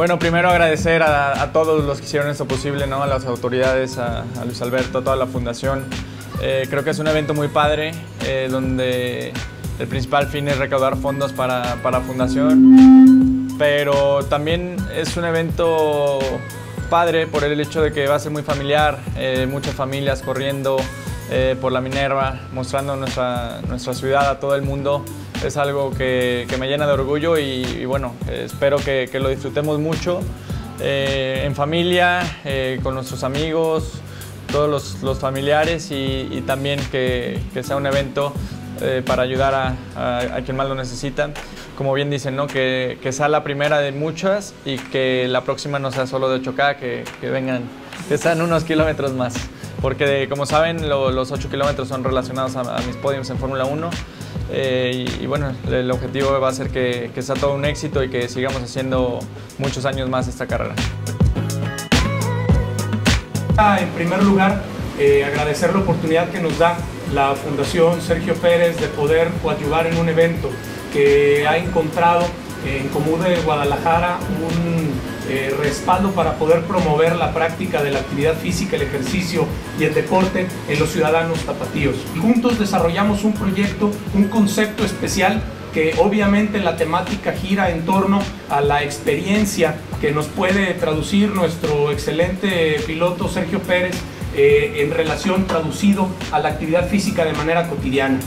Bueno, primero agradecer a, todos los que hicieron esto posible, ¿no? a las autoridades, a, Luis Alberto, a toda la fundación. Eh, creo que es un evento muy padre, eh, donde el principal fin es recaudar fondos para, para fundación, pero también es un evento padre por el hecho de que va a ser muy familiar, eh, muchas familias corriendo por la Minerva, mostrando nuestra, nuestra ciudad a todo el mundo es algo que, me llena de orgullo y, bueno, espero que, lo disfrutemos mucho eh, en familia, eh, con nuestros amigos, todos los, familiares y, también que, sea un evento eh, para ayudar a, quien más lo necesita. Como bien dicen, ¿no? que, sea la primera de muchas y que la próxima no sea solo de 8K, que, vengan, que sean unos kilómetros más. Porque como saben, los 8 kilómetros son relacionados a, mis podiums en Fórmula 1 eh, y, bueno, el objetivo va a ser que, sea todo un éxito y que sigamos haciendo muchos años más esta carrera. En primer lugar, eh, agradecer la oportunidad que nos da la Fundación Sergio Pérez de poder coadyuvar en un evento que ha encontrado en Común de Guadalajara un eh, respaldo para poder promover la práctica de la actividad física, el ejercicio y el deporte en los ciudadanos tapatíos. Juntos desarrollamos un proyecto, un concepto especial que obviamente la temática gira en torno a la experiencia que nos puede traducir nuestro excelente piloto Sergio Pérez eh, en relación traducido a la actividad física de manera cotidiana.